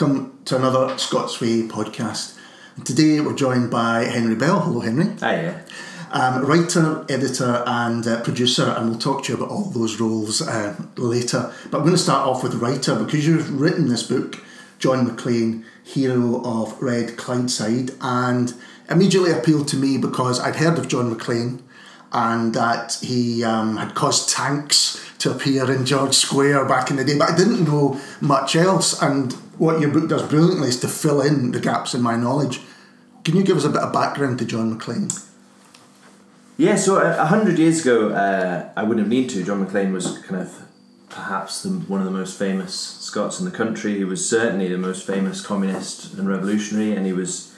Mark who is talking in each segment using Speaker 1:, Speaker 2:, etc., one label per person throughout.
Speaker 1: welcome to another Scots Way podcast. And today we're joined by Henry Bell. Hello, Henry.
Speaker 2: Hi, yeah.
Speaker 1: Um, writer, editor, and uh, producer, and we'll talk to you about all those roles uh, later. But I'm going to start off with writer because you've written this book, John Maclean, Hero of Red Clydeside, and immediately appealed to me because I'd heard of John Maclean and that he um, had caused tanks to appear in George Square back in the day, but I didn't know much else. And what your book does brilliantly is to fill in the gaps in my knowledge. Can you give us a bit of background to John Maclean?
Speaker 2: Yeah, so a hundred years ago, uh, I wouldn't have needed to. John Maclean was kind of perhaps the, one of the most famous Scots in the country. He was certainly the most famous communist and revolutionary, and he was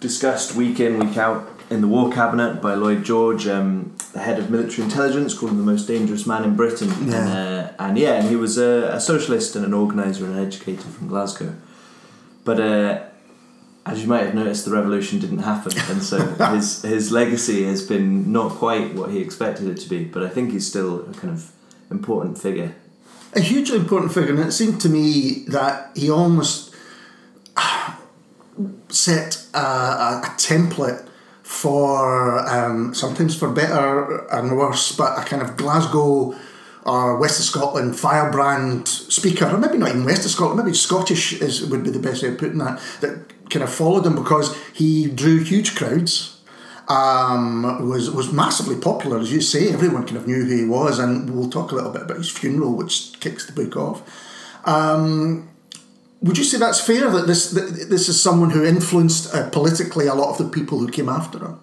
Speaker 2: discussed week in, week out in the War Cabinet by Lloyd George, um, the head of military intelligence, called him the most dangerous man in Britain.
Speaker 1: Yeah.
Speaker 2: And, uh, and yeah, and he was a, a, socialist and an organizer and an educator from Glasgow. But uh, as you might have noticed, the revolution didn't happen, and so his his legacy has been not quite what he expected it to be. But I think he's still a kind of important figure.
Speaker 1: A hugely important figure, and it seemed to me that he almost set a, a template for um, sometimes for better and worse, but a kind of Glasgow or West of Scotland firebrand speaker, or maybe not even West of Scotland, maybe Scottish is would be the best way of putting that. That kind of followed him because he drew huge crowds. Um, was was massively popular, as you say. Everyone kind of knew who he was, and we'll talk a little bit about his funeral, which kicks the book off. Um, would you say that's fair that this that this is someone who influenced uh, politically a lot of the people who came after him?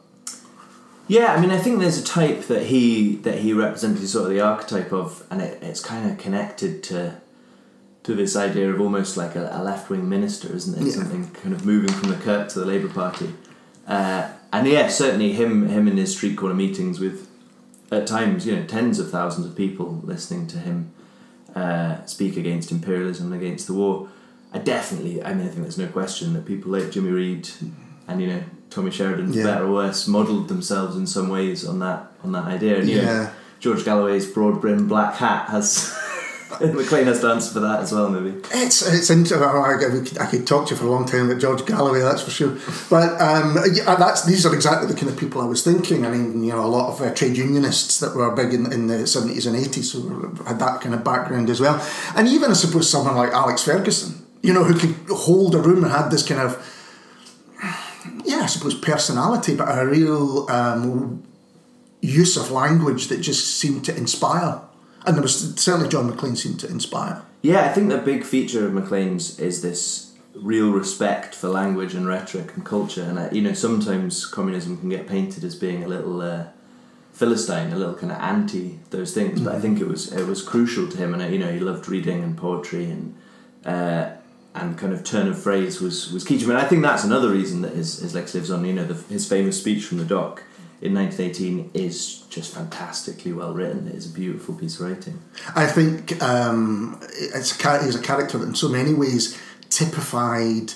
Speaker 2: Yeah, I mean, I think there's a type that he that he represented, sort of the archetype of, and it, it's kind of connected to to this idea of almost like a, a left wing minister, isn't it?
Speaker 1: Yeah.
Speaker 2: Something kind of moving from the Kirk to the Labour Party, uh, and yeah, certainly him him in his street corner meetings with at times you know tens of thousands of people listening to him uh, speak against imperialism and against the war. I definitely, I mean, I think there's no question that people like Jimmy Reid and you know Tommy Sheridan, for
Speaker 1: Yeah.
Speaker 2: better or worse, modelled themselves in some ways on that on that idea. And, you know,
Speaker 1: Yeah.
Speaker 2: George Galloway's broad brim black hat has Maclean has to answer for that as well, maybe.
Speaker 1: It's it's interesting. I, could- I could talk to you for a long time about George Galloway, that's for sure. But um, yeah, that's these are exactly the kind of people I was thinking. I mean, you know, a lot of uh, trade unionists that were big in, in the seventies and eighties who had that kind of background as well. And even I suppose someone like Alex Ferguson, you know, who could hold a room and had this kind of yeah, I suppose personality, but a real um, use of language that just seemed to inspire. And there was certainly John Maclean seemed to inspire.
Speaker 2: Yeah, I think the big feature of Maclean's is this real respect for language and rhetoric and culture. And uh, you know, sometimes communism can get painted as being a little uh, philistine, a little kind of anti those things. But I think it was it was crucial to him, and uh, you know, he loved reading and poetry and. Uh, and kind of turn of phrase was, was him, and I think that's another reason that his, his legacy lives on. You know, the, his famous speech from the dock in 1918 is just fantastically well written. It is a beautiful piece of writing.
Speaker 1: I think um, it's a, he's a character that in so many ways typified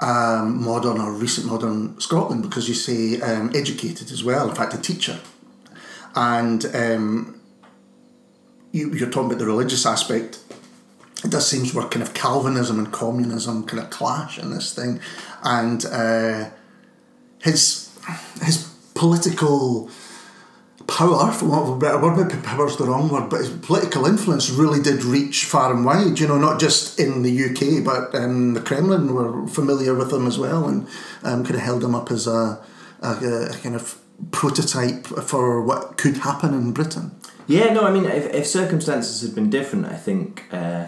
Speaker 1: um, modern or recent modern Scotland because you say um, educated as well, in fact, a teacher. And um, you, you're talking about the religious aspect. It does seem where kind of Calvinism and communism kind of clash in this thing. And uh, his, his political power, for want of a better word, maybe power's the wrong word, but his political influence really did reach far and wide, you know, not just in the UK, but um, the Kremlin were familiar with him as well and um, kind of held him up as a, a, a kind of prototype for what could happen in Britain.
Speaker 2: Yeah, no, I mean, if, if circumstances had been different, I think uh,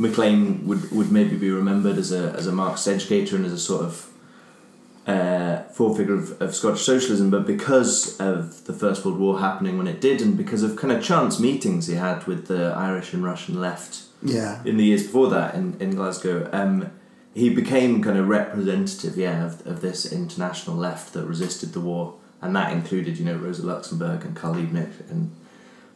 Speaker 2: Maclean would, would maybe be remembered as a, as a Marxist educator and as a sort of uh, forefigure of, of Scottish socialism, but because of the First World War happening when it did, and because of kind of chance meetings he had with the Irish and Russian left
Speaker 1: Yeah.
Speaker 2: in the years before that in, in Glasgow, um, he became kind of representative, yeah, of, of this international left that resisted the war, and that included, you know, Rosa Luxemburg and Karl Liebknecht and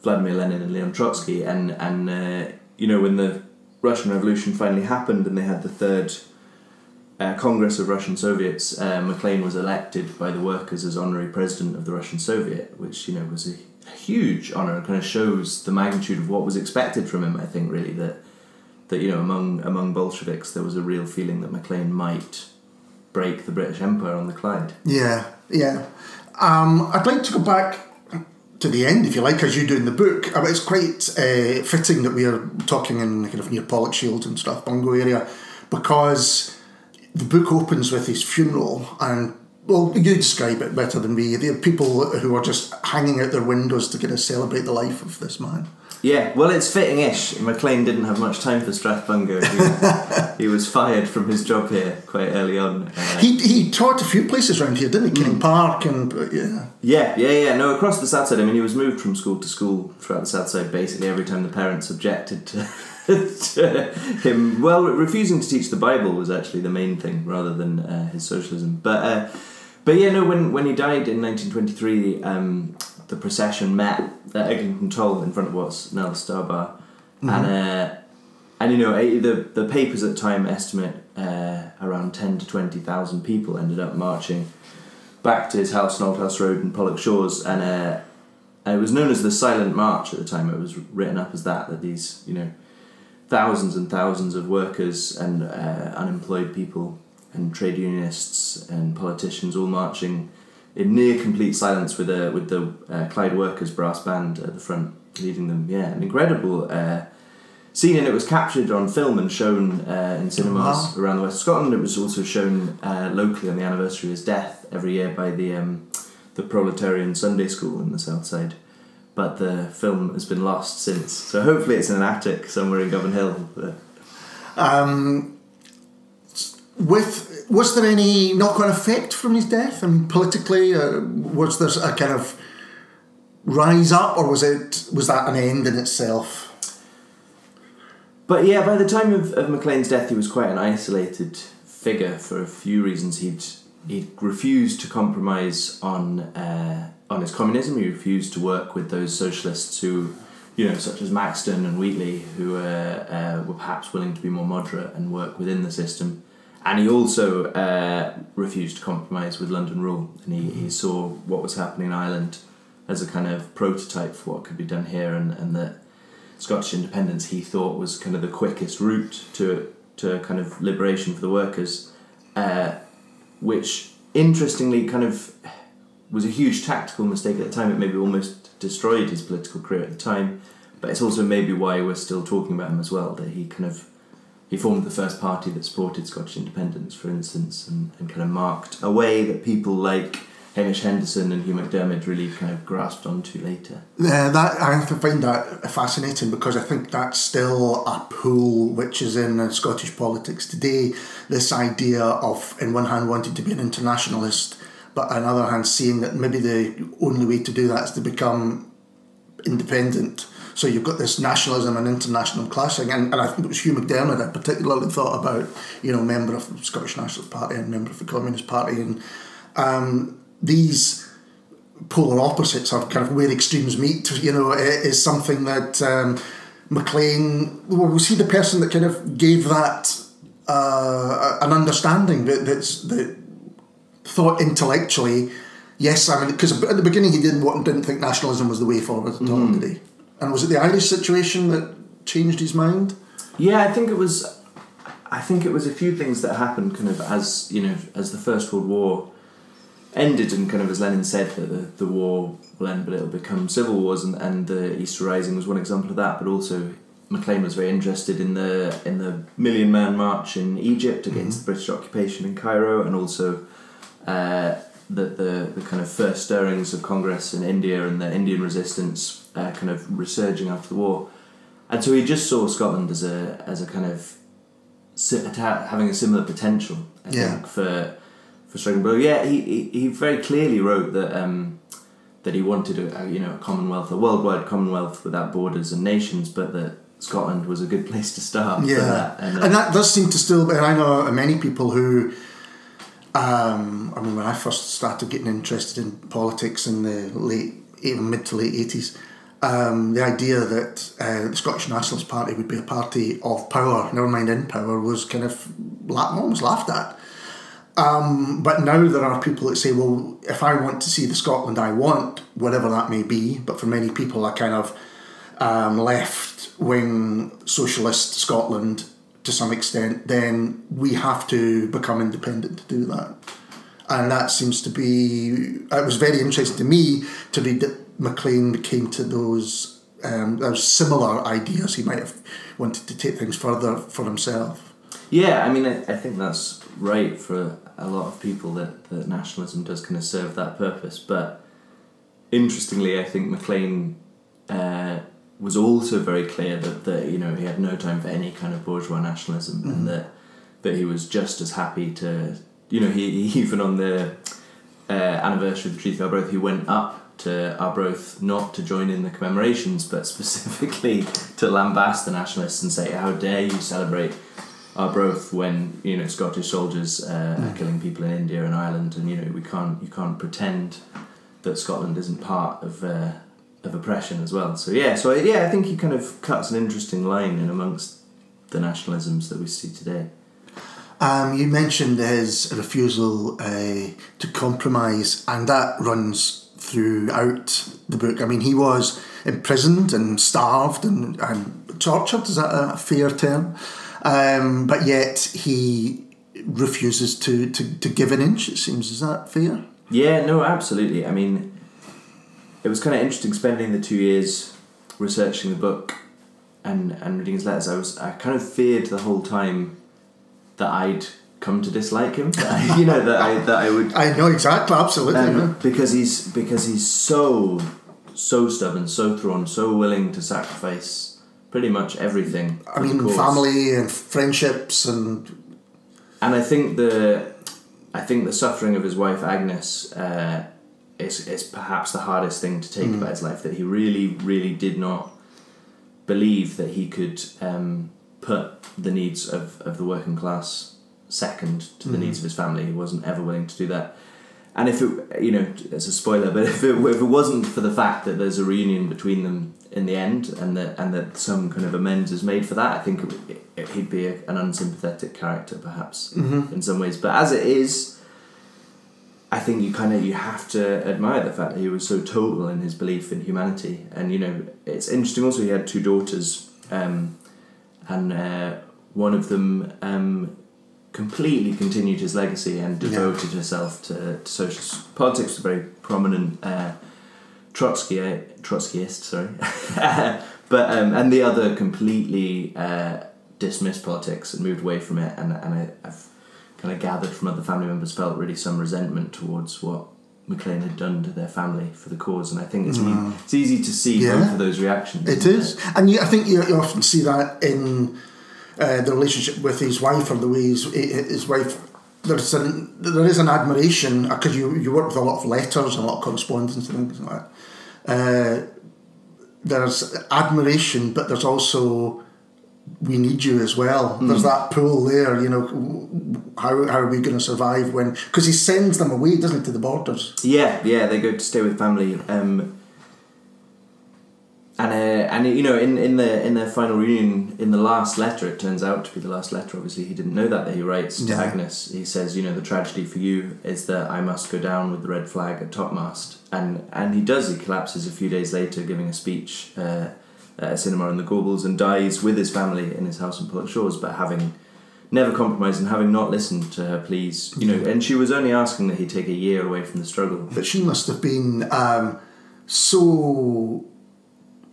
Speaker 2: Vladimir Lenin and Leon Trotsky, and and uh, you know when the Russian Revolution finally happened and they had the third uh, Congress of Russian Soviets, uh, Maclean was elected by the workers as honorary president of the Russian Soviet, which you know was a huge honor and kind of shows the magnitude of what was expected from him. I think really that that you know among among Bolsheviks there was a real feeling that Maclean might break the British Empire on the Clyde.
Speaker 1: Yeah, yeah. Um, I'd like to go back to the end, if you like, as you do in the book. Uh, It's quite uh, fitting that we are talking in kind of near Pollokshield and Strathbungo area because the book opens with his funeral and well, you describe it better than me. There are people who are just hanging out their windows to kind of celebrate the life of this man.
Speaker 2: Yeah, well, it's fitting-ish. Maclean didn't have much time for Strathbungo. He, he was fired from his job here quite early on. Uh,
Speaker 1: He, he taught a few places around here, didn't he? Kinning Park and uh, yeah.
Speaker 2: yeah, yeah, yeah. No, across the south side. I mean, he was moved from school to school throughout the south side. Basically, every time the parents objected to, to him, well, refusing to teach the Bible was actually the main thing, rather than uh, his socialism. But, uh, but yeah, no. When when he died in 1923, um, the procession met at Eglinton Toll in front of what's now the Star Bar, and uh, and you know the the papers at the time estimate uh, around ten to twenty thousand people ended up marching back to his house on Auldhouse Road in Pollokshaws, and uh, and it was known as the Silent March at the time. It was written up as that that these you know thousands and thousands of workers and uh, unemployed people and trade unionists and politicians all marching in near complete silence with a with the uh, Clyde Workers brass band at the front leading them. Yeah, an incredible uh, scene, and it was captured on film and shown uh, in cinemas
Speaker 1: Wow.
Speaker 2: around the west of Scotland. It was also shown uh, locally on the anniversary of his death every year by the um, the Proletarian Sunday School in the south side. But the film has been lost since, so hopefully it's in an attic somewhere in Govanhill.
Speaker 1: Um, with was there any knock-on effect from his death? and politically, uh, was there a kind of rise up, or was it was that an end in itself?
Speaker 2: But yeah, by the time of, of Maclean's death, he was quite an isolated figure for a few reasons. He'd he'd refused to compromise on uh, on his communism. He refused to work with those socialists who, you know, such as Maxton and Wheatley, who uh, uh, were perhaps willing to be more moderate and work within the system. And he also uh, refused to compromise with London rule, and he, he saw what was happening in Ireland as a kind of prototype for what could be done here, and, and that Scottish independence he thought was kind of the quickest route to to kind of liberation for the workers, uh, which interestingly kind of was a huge tactical mistake at the time. It maybe almost destroyed his political career at the time, but it's also maybe why we're still talking about him as well. That he kind of he formed the first party that supported Scottish independence, for instance, and, and kind of marked a way that people like Hamish Henderson and Hugh MacDiarmid really kind of grasped onto later.
Speaker 1: Yeah, that I find that fascinating because I think that's still a pool which is in Scottish politics today. This idea of, in one hand, wanting to be an internationalist, but on the other hand, seeing that maybe the only way to do that is to become independent. So you've got this nationalism and international clashing, and, and I think it was Hugh MacDiarmid I particularly thought about, you know, member of the Scottish Nationalist Party and member of the Communist Party, and um, these polar opposites of kind of where extremes meet. You know, is something that um, Maclean well, was he the person that kind of gave that uh, an understanding that that's that thought intellectually. Yes, I mean, because at the beginning he didn't want, didn't think nationalism was the way forward at all, did he? And was it the Irish situation that changed his mind?
Speaker 2: Yeah, I think it was. I think it was a few things that happened, kind of as you know, as the First World War ended, and kind of as Lenin said that the, the war will end, but it'll become civil wars, and, and the Easter Rising was one example of that. But also, Maclean was very interested in the in the Million Man March in Egypt against the British occupation in Cairo, and also. Uh, the, the, the kind of first stirrings of Congress in India and the Indian resistance uh, kind of resurging after the war. And so he just saw Scotland as a as a kind of having a similar potential, I
Speaker 1: Yeah.
Speaker 2: think, for for striking. But yeah, he, he, he very clearly wrote that um, that he wanted a, a you know a Commonwealth, a worldwide Commonwealth without borders and nations, but that Scotland was a good place to start. for
Speaker 1: Yeah,
Speaker 2: that. And, uh,
Speaker 1: and that does seem to still. And I know many people who. Um, I mean, when I first started getting interested in politics in the late, even mid to late eighties, um, the idea that uh, the Scottish Nationalist Party would be a party of power, never mind in power, was kind of almost laughed at. Um, but now there are people that say, well, if I want to see the Scotland I want, whatever that may be, but for many people, a kind of um, left wing socialist Scotland to some extent, then we have to become independent to do that. And that seems to be, it was very interesting to me to read that Maclean came to those, um, those similar ideas. He might have wanted to take things further for himself.
Speaker 2: Yeah, I mean, I, I think that's right for a lot of people that, that nationalism does kind of serve that purpose. But interestingly, I think Maclean uh, was also very clear that, that you know he had no time for any kind of bourgeois nationalism, mm-hmm. and that that he was just as happy to you know he, he even on the uh, anniversary of the Treaty of Arbroath he went up to Arbroath not to join in the commemorations but specifically to lambast the nationalists and say how dare you celebrate Arbroath when you know Scottish soldiers uh, mm. are killing people in India and Ireland and you know we can't you can't pretend that Scotland isn't part of uh, of oppression as well. So yeah, so yeah, I think he kind of cuts an interesting line in amongst the nationalisms that we see today.
Speaker 1: Um, you mentioned his refusal uh, to compromise, and that runs throughout the book. I mean, he was imprisoned and starved and, and tortured. Is that a fair term? Um, but yet he refuses to, to, to give an inch. It seems. Is that fair?
Speaker 2: Yeah. No. Absolutely. I mean, it was kind of interesting spending the two years researching the book and and reading his letters. I was I kind of feared the whole time that I'd come to dislike him. I, you know that I that I would.
Speaker 1: I know exactly, absolutely, um,
Speaker 2: yeah. because he's because he's so so stubborn, so thrown, so willing to sacrifice pretty much everything.
Speaker 1: I mean, family and friendships and.
Speaker 2: And I think the, I think the suffering of his wife Agnes uh, is, is perhaps the hardest thing to take mm. about his life that he really, really did not believe that he could um, put the needs of, of the working class second to the mm. needs of his family. He wasn't ever willing to do that. And if it, you know, it's a spoiler, but if it, if it wasn't for the fact that there's a reunion between them in the end, and that and that some kind of amends is made for that, I think it, it, he'd be a, an unsympathetic character, perhaps
Speaker 1: mm-hmm.
Speaker 2: in some ways. But as it is, I think you kind of you have to admire the fact that he was so total in his belief in humanity, and you know it's interesting. Also, he had two daughters, um, and uh, one of them um, completely continued his legacy and devoted yeah. herself to, to social politics. A very prominent uh, Trotsky Trotskyist, sorry, but um, and the other completely uh, dismissed politics and moved away from it. And and I, I've kind of gathered from other family members felt really some resentment towards what Maclean had done to their family for the cause, and I think it's, mm. e- it's easy to see yeah. both of those reactions.
Speaker 1: It is, it? and you, I think you, you, often see that in uh, the relationship with his wife or the way his, his wife. There's an, there is an admiration because you, you work with a lot of letters and a lot of correspondence and things like that. Uh, there's admiration, but there's also we need you as well. Mm. There's that pool there, you know. How, how are we going to survive when? Because he sends them away, doesn't he, to the borders?
Speaker 2: Yeah, yeah, they go to stay with family. Um, and uh, and you know, in, in the in their final reunion, in the last letter, it turns out to be the last letter. Obviously, he didn't know that. That he writes to yeah. Agnes. He says, you know, the tragedy for you is that I must go down with the red flag at topmast. And and he does. He collapses a few days later, giving a speech. Uh, at a cinema in the Gorbals and dies with his family in his house in Pollokshaws, but having never compromised and having not listened to her pleas, you know, and she was only asking that he take a year away from the struggle.
Speaker 1: But she must have been um, so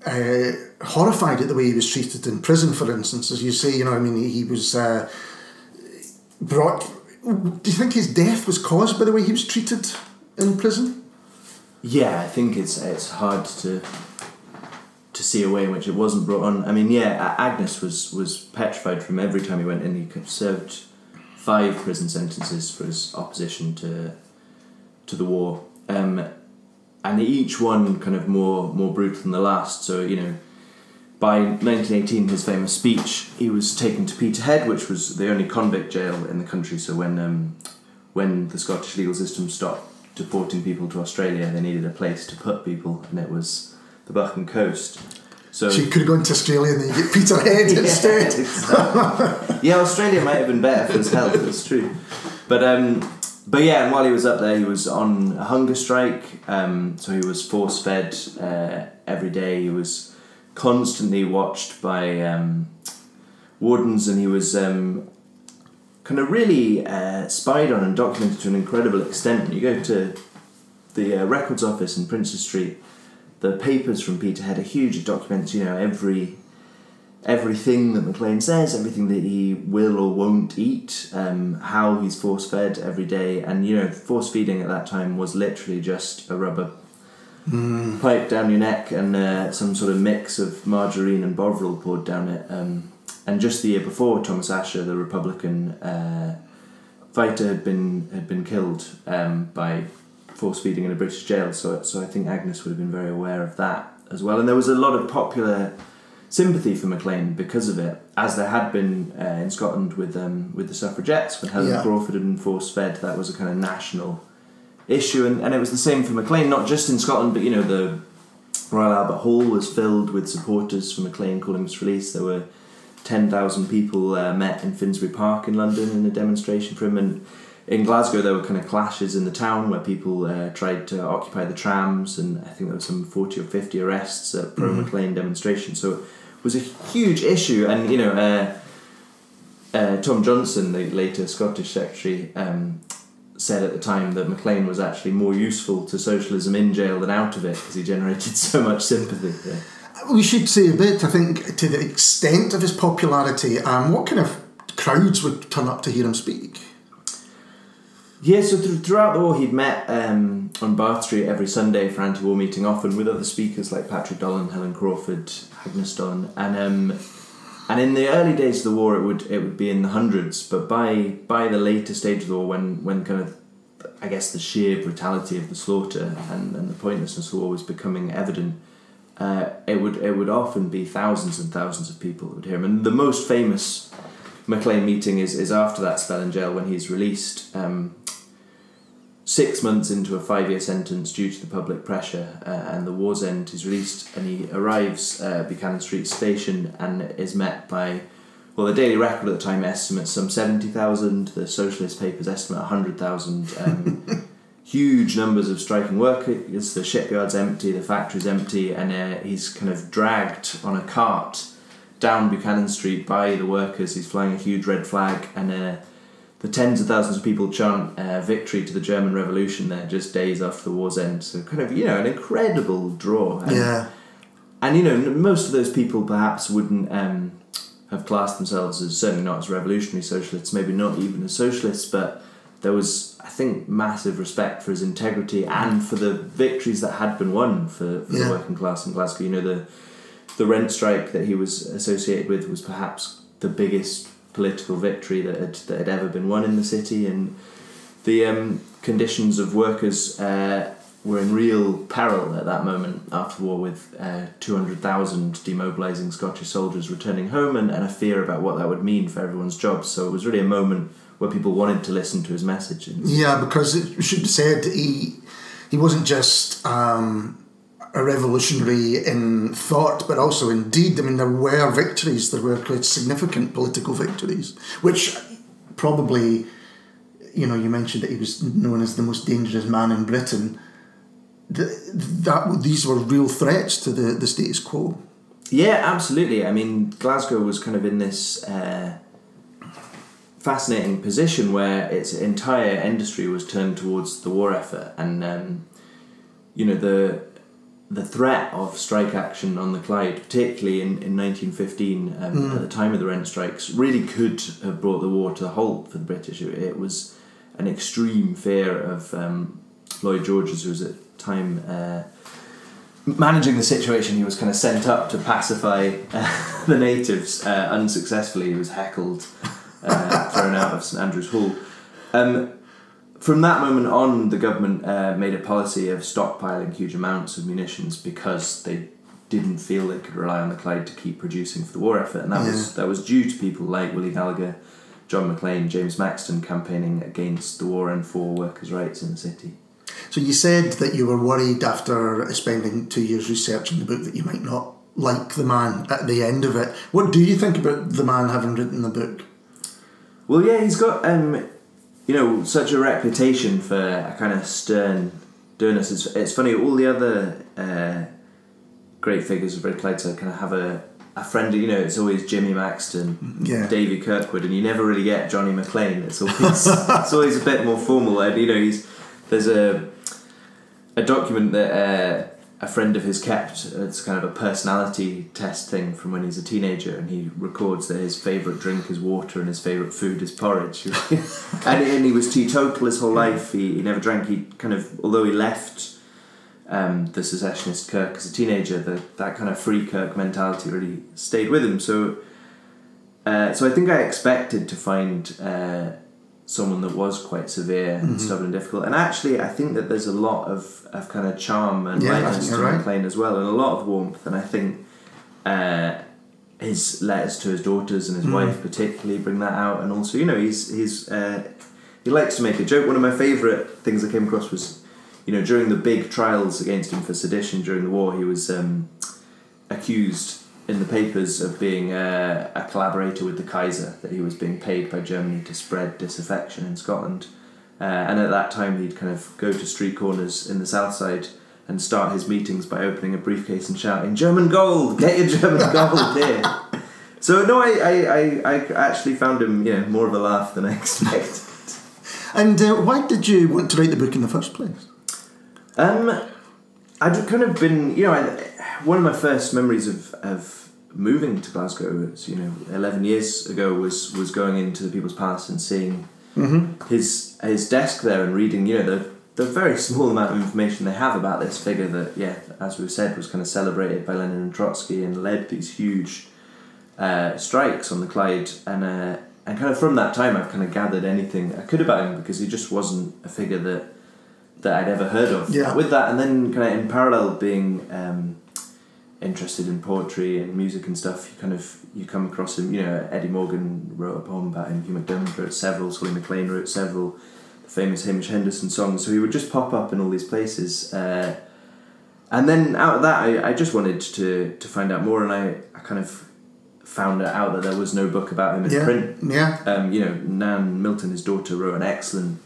Speaker 1: uh, horrified at the way he was treated in prison, for instance, as you say. You know, I mean, he, he was uh, brought. Do you think his death was caused by the way he was treated in prison?
Speaker 2: Yeah, I think it's it's hard to to see a way in which it wasn't brought on. I mean, yeah, Agnes was was petrified from every time he went in. He served five prison sentences for his opposition to to the war, um, and each one kind of more more brutal than the last. So you know. By 1918, his famous speech, he was taken to Peterhead, which was the only convict jail in the country. So when um, when the Scottish legal system stopped deporting people to Australia, they needed a place to put people, and it was the Buchan coast.
Speaker 1: So, so you could have gone to Australia and then you get Peterhead yeah, instead.
Speaker 2: Exactly. yeah, Australia might have been better for his health. It's true, but um, but yeah, and while he was up there, he was on a hunger strike. Um, so he was force fed uh, every day. He was constantly watched by um, wardens, and he was um, kind of really uh, spied on and documented to an incredible extent. You go to the uh, records office in Princes Street, the papers from Peterhead are huge. It documents, you know, every everything that McLean says, everything that he will or won't eat, um, how he's force fed every day, and you know, force feeding at that time was literally just a rubber
Speaker 1: Mm.
Speaker 2: pipe down your neck and uh, some sort of mix of margarine and bovril poured down it. Um, and just the year before, Thomas Ashe, the Republican uh, fighter, had been had been killed um, by force feeding in a British jail. So, so I think Agnes would have been very aware of that as well. And there was a lot of popular sympathy for Maclean because of it, as there had been uh, in Scotland with um, with the suffragettes when Helen
Speaker 1: Yeah.
Speaker 2: Crawfurd had been force fed. That was a kind of national issue, and, and it was the same for Maclean, not just in Scotland, but you know the Royal Albert Hall was filled with supporters for Maclean calling his release. There were ten thousand people uh, met in Finsbury Park in London in a demonstration for him, and in Glasgow there were kind of clashes in the town where people uh, tried to occupy the trams, and I think there were some forty or fifty arrests at pro Maclean demonstrations. So it was a huge issue, and you know. Uh, uh, Tom Johnston, the later Scottish secretary, um, said at the time that Maclean was actually more useful to socialism in jail than out of it because he generated so much sympathy. Yeah.
Speaker 1: We should say a bit, I think, to the extent of his popularity. Um, what kind of crowds would turn up to hear him speak?
Speaker 2: Yeah, so th- throughout the war, he'd met um, on Bath Street every Sunday for anti-war meeting, often with other speakers like Patrick Dollan, Helen Crawfurd, Agnes Don, and um, and in the early days of the war, it would it would be in the hundreds. But by by the later stage of the war, when when kind of I guess the sheer brutality of the slaughter and, and the pointlessness of the war was becoming evident, uh, it would it would often be thousands and thousands of people that would hear him. And the most famous Maclean meeting is, is after that spell in jail when he's released. Um, six months into a five year sentence due to the public pressure uh, and the war's end, he's released and he arrives uh, at Buchanan Street Station and is met by, well, the Daily Record at the time estimates some 70,000, the socialist papers estimate 100,000. Um, huge numbers of striking workers, the shipyard's empty, the factory's empty, and uh, he's kind of dragged on a cart down Buchanan Street by the workers. He's flying a huge red flag, and uh, the tens of thousands of people chant uh, victory to the German Revolution there just days after the war's end. So, kind of, you know, an incredible draw. And,
Speaker 1: Yeah.
Speaker 2: and you know, most of those people perhaps wouldn't um, have classed themselves as certainly not as revolutionary socialists, maybe not even as socialists, but there was, I think, massive respect for his integrity and for the victories that had been won for, for
Speaker 1: Yeah.
Speaker 2: the working class in Glasgow. You know, the the rent strike that he was associated with was perhaps the biggest political victory that had, that had ever been won in the city, and the um, conditions of workers uh, were in real peril at that moment after war, with uh, 200,000 demobilising Scottish soldiers returning home and, and a fear about what that would mean for everyone's jobs. So it was really a moment where people wanted to listen to his message.
Speaker 1: Yeah, because it should be said he he wasn't just um, a revolutionary in thought, but also in deed. I mean, there were victories. There were quite significant political victories, which probably, you know, you mentioned that he was known as the most dangerous man in Britain. Th that these were real threats to the, the status quo.
Speaker 2: Yeah, absolutely. I mean, Glasgow was kind of in this uh, fascinating position where its entire industry was turned towards the war effort, and um, you know the the threat of strike action on the Clyde, particularly in, in 1915, um, at the time of the rent strikes, really could have brought the war to a halt for the British. It, it was an extreme fear of um, Lloyd Georges, who was at the time uh, managing the situation. He was kind of sent up to pacify uh, the natives uh, unsuccessfully. He was heckled, uh, thrown out of St Andrew's Hall. Um, from that moment on, the government uh, made a policy of stockpiling huge amounts of munitions because they didn't feel they could rely on the Clyde to keep producing for the war effort, and that was that was due to people like Willie Gallacher, John Maclean, James Maxton campaigning against the war and for workers' rights in the city.
Speaker 1: So you said that you were worried after spending two years researching the book that you might not like the man at the end of it. What do you think about the man having written the book?
Speaker 2: Well, yeah, he's got um, you know such a reputation for a kind of stern dourness. It's, it's funny. All the other uh, great figures of Red to kind of have a, a friend. You know, it's always Jimmy Maxton,
Speaker 1: Yeah.
Speaker 2: Davy Kirkwood, and you never really get Johnny Maclean. It's always it's always a bit more formal. And you know, he's there's a a document that uh, a friend of his kept. It's kind of a personality test thing from when he's a teenager, and he records that his favourite drink is water and his favourite food is porridge. and, and he was teetotal his whole life. He, he never drank. He kind of, although he left um, the secessionist Kirk as a teenager, the, that kind of free Kirk mentality really stayed with him. So, uh, so I think I expected to find uh, someone that was quite severe and stubborn and difficult. And actually, I think that there's a lot of, of kind of charm and
Speaker 1: Yeah,
Speaker 2: lightness to
Speaker 1: right.
Speaker 2: Maclean as well, and a lot of warmth. And I think uh, his letters to his daughters and his
Speaker 1: Mm.
Speaker 2: wife particularly bring that out. And also, you know, he's he's uh, he likes to make a joke. One of my favourite things I came across was, you know, during the big trials against him for sedition during the war, he was um, accused in the papers of being uh, a collaborator with the Kaiser, that he was being paid by Germany to spread disaffection in Scotland. Uh, and at that time, he'd kind of go to street corners in the south side and start his meetings by opening a briefcase and shouting, German gold! Get your German gold here! So, no, I, I, I, I actually found him you know, more of a laugh than I expected.
Speaker 1: And uh, why did you want to write the book in the first place?
Speaker 2: Um, I'd kind of been, you know, I, one of my first memories of, of moving to Glasgow, you know, eleven years ago, was was going into the People's Palace and seeing his his desk there and reading, you know, the the very small amount of information they have about this figure that, yeah, as we've said, was kind of celebrated by Lenin and Trotsky and led these huge uh, strikes on the Clyde, and uh, and kind of from that time, I've kind of gathered anything I could about him because he just wasn't a figure that that I'd ever heard of.
Speaker 1: Yeah.
Speaker 2: With that, and then kind of in parallel, being um, interested in poetry and music and stuff, you kind of you come across him. You know, Eddie Morgan wrote a poem about him. Hugh MacDiarmid wrote several. Sorley MacLean wrote several famous Hamish Henderson songs. So he would just pop up in all these places. Uh, and then out of that, I, I just wanted to to find out more, and I, I kind of found out that there was no book about him in
Speaker 1: Yeah,
Speaker 2: print
Speaker 1: yeah.
Speaker 2: um, you know, Nan Milton, his daughter, wrote an excellent.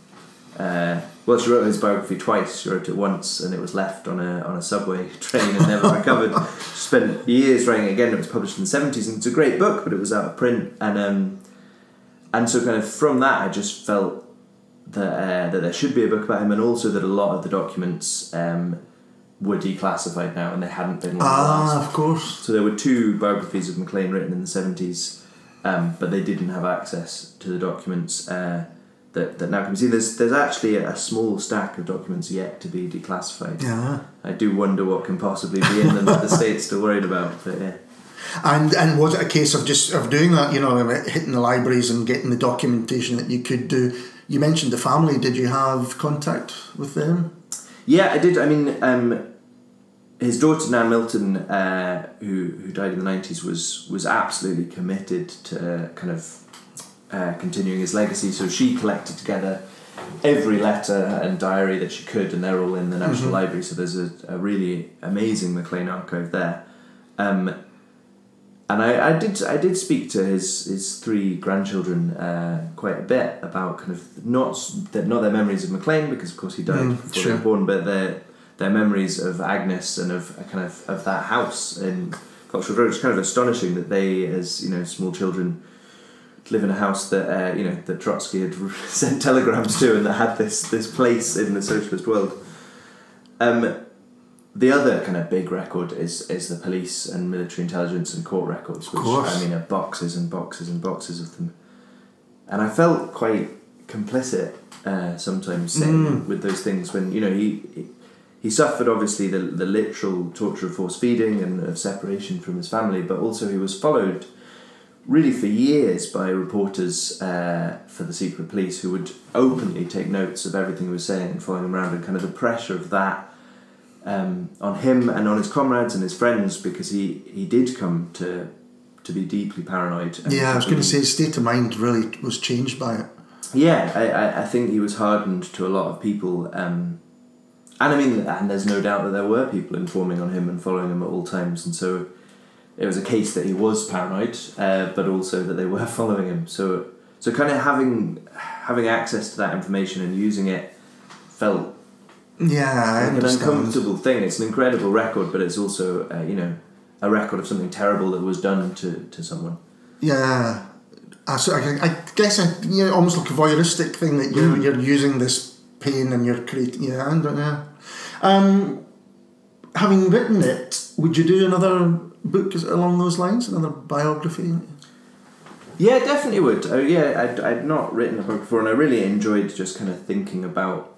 Speaker 2: Uh, well, she wrote his biography twice. She wrote it once, and it was left on a on a subway train and never recovered. She spent years writing it again. It was published in the seventies, and it's a great book, but it was out of print. And um, and so kind of from that, I just felt that uh, that there should be a book about him, and also that a lot of the documents um, were declassified now, and they hadn't been.
Speaker 1: Ah, of course.
Speaker 2: so there were two biographies of Maclean written in the seventies, um, but they didn't have access to the documents uh, that, that now can be seen. There's there's actually a small stack of documents yet to be declassified.
Speaker 1: Yeah.
Speaker 2: I do wonder what can possibly be in them that the state's still worried about. But yeah.
Speaker 1: And and was it a case of just of doing that? You know, hitting the libraries and getting the documentation that you could do. You mentioned the family. Did you have contact with them?
Speaker 2: Yeah, I did. I mean, um, his daughter Nan Milton, uh, who who died in the nineties, was was absolutely committed to kind of uh, continuing his legacy. So she collected together every letter and diary that she could, and they're all in the National Library. So there's a, a really amazing Maclean archive there. Um, and I, I did I did speak to his his three grandchildren uh, quite a bit about kind of not that not their memories of Maclean because of course he died
Speaker 1: Mm,
Speaker 2: before
Speaker 1: sure.
Speaker 2: they were born, but their their memories of Agnes and of a kind of of that house in Cotswold Road. It's kind of astonishing that they, as you know, small children, live in a house that uh, you know that Trotsky had sent telegrams to and that had this this place in the socialist world. Um, the other kind of big record is is the police and military intelligence and court records, which. I mean are boxes and boxes and boxes of them. And I felt quite complicit uh, sometimes sitting
Speaker 1: Mm.
Speaker 2: with those things when you know he. he he suffered obviously the, the literal torture of forced feeding and of separation from his family, but also he was followed really for years by reporters uh, for the secret police who would openly take notes of everything he was saying and following him around, and kind of the pressure of that um, on him and on his comrades and his friends because he, he did come to to be deeply paranoid. and
Speaker 1: Yeah, I was going to say, his state of mind really was changed by it.
Speaker 2: yeah, I, I, I think he was hardened to a lot of people. Um, and I mean, and there's no doubt that there were people informing on him and following him at all times. And so it was a case that he was paranoid, uh, but also that they were following him. So, so kind of having having access to that information and using it felt
Speaker 1: Yeah, I
Speaker 2: like an uncomfortable thing. It's an incredible record, but it's also uh, you know a record of something terrible that was done to, to someone.
Speaker 1: Yeah, I, so I, I guess I, you know, almost like a voyeuristic thing that you're
Speaker 2: Mm.
Speaker 1: you're using this pain and you're creating. Yeah, I don't know. Um, having written it, would you do another book is along those lines, another biography?
Speaker 2: Yeah, definitely would. Uh, yeah, I'd, I'd not written a book before, and I really enjoyed just kind of thinking about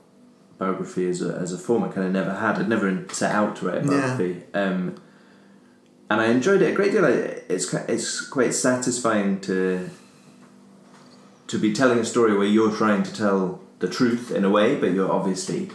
Speaker 2: biography as a, as a form. I kind of never had. I'd never set out to write a
Speaker 1: Yeah.
Speaker 2: biography. Um, and I enjoyed it a great deal. I- It's it's quite satisfying to to be telling a story where you're trying to tell the truth in a way, but you're obviously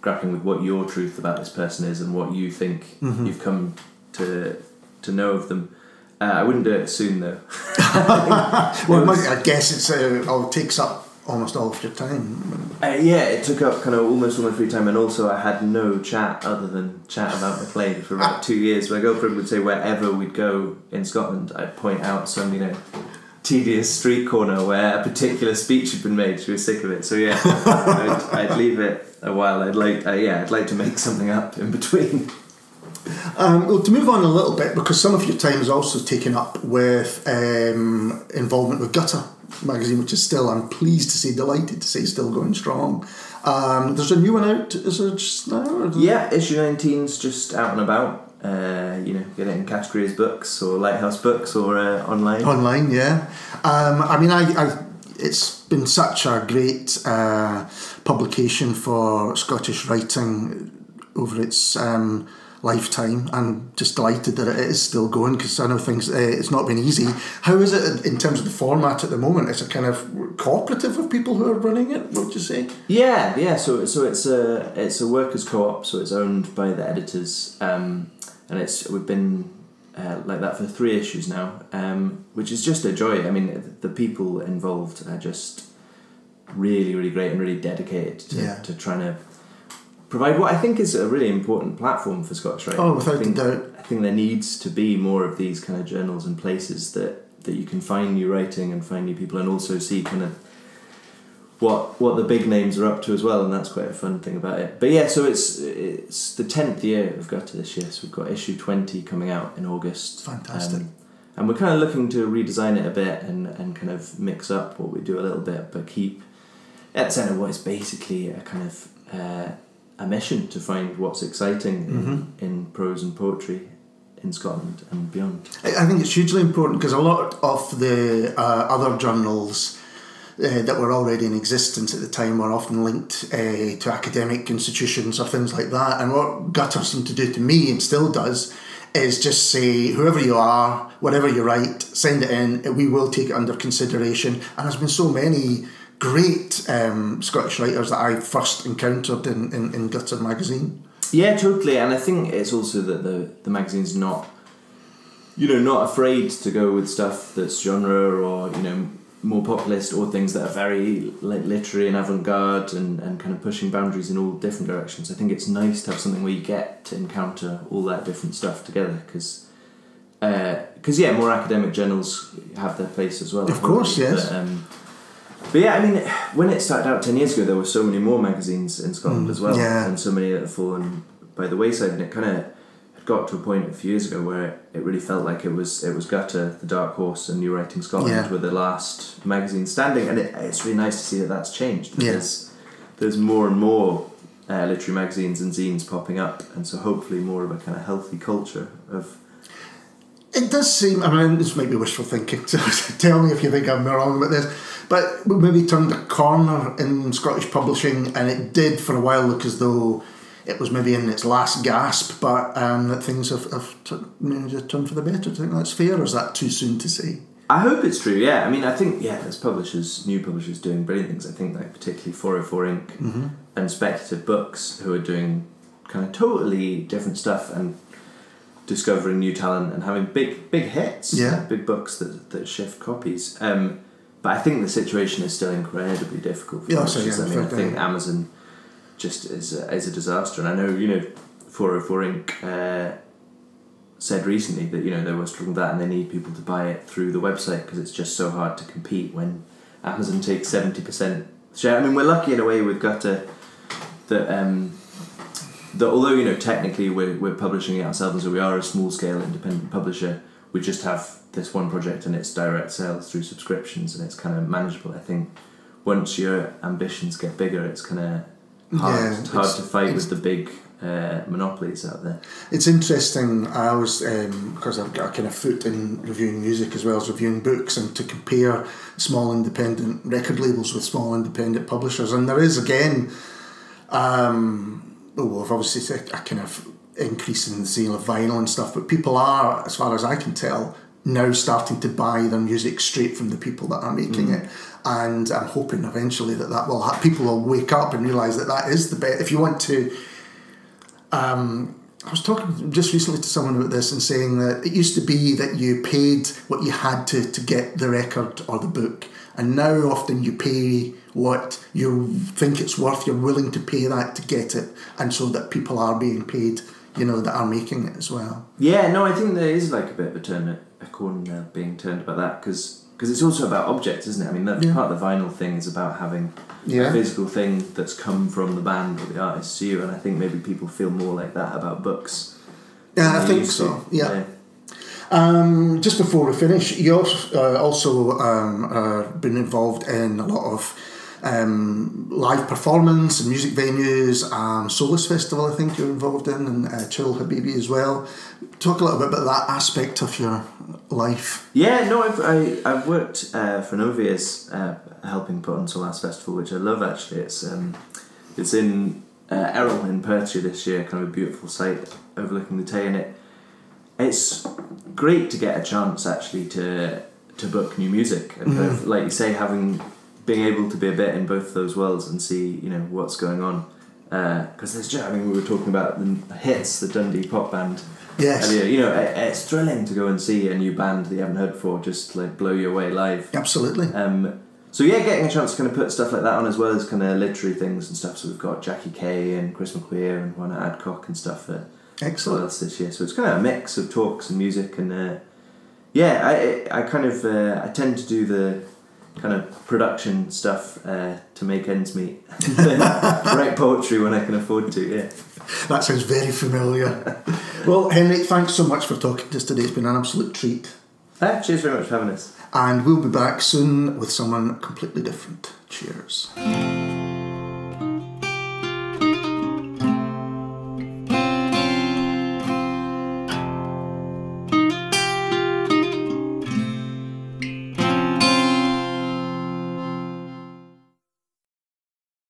Speaker 2: grappling with what your truth about this person is and what you think
Speaker 1: Mhm.
Speaker 2: you've come to to know of them. Uh, I wouldn't do it soon though.
Speaker 1: Well,
Speaker 2: It
Speaker 1: it
Speaker 2: was-
Speaker 1: might, I guess it's uh, all takes up almost all of your time.
Speaker 2: Uh, yeah, it took up kind of almost all my free time, and also I had no chat other than chat about Maclean for about two years. My girlfriend would say wherever we'd go in Scotland, I'd point out some, you know, tedious street corner where a particular speech had been made. She was sick of it, so yeah, I'd, I'd leave it a while. I'd like, uh, yeah, I'd like to make something up in between.
Speaker 1: Um, well, to move on a little bit, because some of your time is also taken up with um, involvement with Gutter magazine, which is still, I'm pleased to say, delighted to say, still going strong. Um, there's a new one out, is there just now?
Speaker 2: Yeah, issue 19's just out and about. Uh, you know, get it in Category Is books or Lighthouse books or uh, online.
Speaker 1: Online, yeah. Um, I mean, I, I, it's been such a great uh, publication for Scottish writing over its um, lifetime. I'm just delighted that it is still going because I know things. Uh, it's not been easy. How is it in terms of the format at the moment? Is it kind of cooperative of people who are running it? Would you say?
Speaker 2: Yeah, yeah. So so it's a it's a workers' co-op. So it's owned by the editors, um, and it's we've been uh, like that for three issues now, um, which is just a joy. I mean, the people involved are just really really great and really dedicated to,
Speaker 1: Yeah.
Speaker 2: to trying to provide what I think is a really important platform for Scottish writing.
Speaker 1: Oh, without
Speaker 2: I think,
Speaker 1: a doubt.
Speaker 2: I think there needs to be more of these kind of journals and places that that you can find new writing and find new people and also see kind of what what the big names are up to as well, and that's quite a fun thing about it. But yeah, so it's it's the tenth year we've got to this year, so we've got issue twenty coming out in August.
Speaker 1: Fantastic.
Speaker 2: Um, and we're kind of looking to redesign it a bit and, and kind of mix up what we do a little bit, but keep at the centre what is basically a kind of uh, a mission to find what's exciting in, in prose and poetry in Scotland and beyond.
Speaker 1: I I think it's hugely important because a lot of the uh, other journals uh, that were already in existence at the time were often linked uh, to academic institutions or things like that. And what Gutter seemed to do to me and still does is just say, whoever you are, whatever you write, send it in, we will take it under consideration. And there's been so many great um, Scottish writers that I first encountered in, in, in Gutter magazine.
Speaker 2: Yeah, totally. And I think it's also that the the magazine's not, you know, not afraid to go with stuff that's genre or you know more populist or things that are very li- literary and avant-garde and, and kind of pushing boundaries in all different directions. I think it's nice to have something where you get to encounter all that different stuff together because. Because yeah, more academic journals have their place as well.
Speaker 1: Of course, yes.
Speaker 2: But, um, but yeah, I mean, when it started out ten years ago, there were so many more magazines in Scotland
Speaker 1: Mm,
Speaker 2: as well,
Speaker 1: yeah.
Speaker 2: and so many that have fallen by the wayside. And it kind of got to a point a few years ago where it, really felt like it was it was Gutter, the Dark Horse, and New Writing Scotland
Speaker 1: Yeah.
Speaker 2: were the last magazine standing. And it, it's really nice to see that that's changed
Speaker 1: Yeah.
Speaker 2: because there's more and more uh, literary magazines and zines popping up, and so hopefully more of a kind of healthy culture of
Speaker 1: It does seem, I mean, this might be wishful thinking, so tell me if you think I'm wrong about this, but we maybe turned a corner in Scottish publishing and it did for a while look as though it was maybe in its last gasp, but um, that things have, have t- maybe just turned for the better. Do you think that's fair or is that too soon to say?
Speaker 2: I hope it's true. Yeah, I mean, I think yeah, there's publishers, new publishers doing brilliant things. I think like particularly 404 Ink
Speaker 1: Mm-hmm.
Speaker 2: and Speculative Books, who are doing kind of totally different stuff and discovering new talent and having big big hits,
Speaker 1: Yeah.
Speaker 2: big books that that shift copies. Um, but I think the situation is still incredibly difficult for
Speaker 1: Yeah, so, yeah,
Speaker 2: I mean, I think. Amazon just is a, is a disaster, and I know you know 404 Ink Uh, said recently that you know they were struggling with that and they need people to buy it through the website because it's just so hard to compete when Amazon takes seventy percent share. I mean, we're lucky in a way with Gutter that um, that although you know technically we're, we're publishing it ourselves, so we are a small scale independent publisher. We just have this one project and it's direct sales through subscriptions and it's kind of manageable. I think once your ambitions get bigger, it's kind of hard,
Speaker 1: Yeah,
Speaker 2: hard to fight with the big uh, monopolies out there.
Speaker 1: It's interesting. I was because I've got a kind of foot in reviewing music as well as reviewing books, and to compare small independent record labels with small independent publishers, and there is again, um, oh, well, obviously it's a, a kind of increase in the sale of vinyl and stuff, but people are, as far as I can tell, now starting to buy their music straight from the people that are making mm. it, and I'm hoping eventually that that will ha- people will wake up and realize that that is the best. If you want to um, I was talking just recently to someone about this and saying that it used to be that you paid what you had to to get the record or the book, and now often you pay what you think it's worth. You're willing to pay that to get it, and so that people are being paid, you know, that are making it as well.
Speaker 2: Yeah, no, I think there is like a bit of a turn, a corner being turned about that because because it's also about objects, isn't it? I mean, that
Speaker 1: Yeah.
Speaker 2: part of the vinyl thing is about having
Speaker 1: Yeah.
Speaker 2: a physical thing that's come from the band or the artist to you, and I think maybe people feel more like that about books.
Speaker 1: Yeah, I think so.
Speaker 2: to.
Speaker 1: Yeah. Um, just before we finish, you also, uh, also um, uh, been involved in a lot of um, live performance and music venues. Um, Solas Festival, I think you're involved in, and uh, Chill Habibi as well. Talk a little bit about that aspect of your life.
Speaker 2: Yeah, no, I've I, I've worked uh, for Novias, uh, helping put on Solas Festival, which I love actually. It's um, it's in uh, Errol in Perthshire this year, kind of a beautiful site overlooking the Tay, and it it's great to get a chance actually to to book new music and kind of, like you say, having being able to be a bit in both those worlds and see you know what's going on. Because there's just, I mean, we were talking about the hits, the Dundee pop band
Speaker 1: Yes.
Speaker 2: earlier. You know, it, it's thrilling to go and see a new band that you haven't heard before just like blow you away live.
Speaker 1: Absolutely.
Speaker 2: Um, so yeah, getting a chance to kind of put stuff like that on as well as kind of literary things and stuff. So we've got Jackie Kay and Chris McQueer and Juana Adcock and stuff at
Speaker 1: Excellent.
Speaker 2: else this year. So it's kind of a mix of talks and music and uh, yeah, I I kind of uh, I tend to do the kind of production stuff uh, to make ends meet. Write poetry when I can afford to. Yeah.
Speaker 1: That sounds very familiar. well, Henry, thanks so much for talking to us today. It's been an absolute treat.
Speaker 2: Ah, cheers very much for having us.
Speaker 1: And we'll be back soon with someone completely different. Cheers.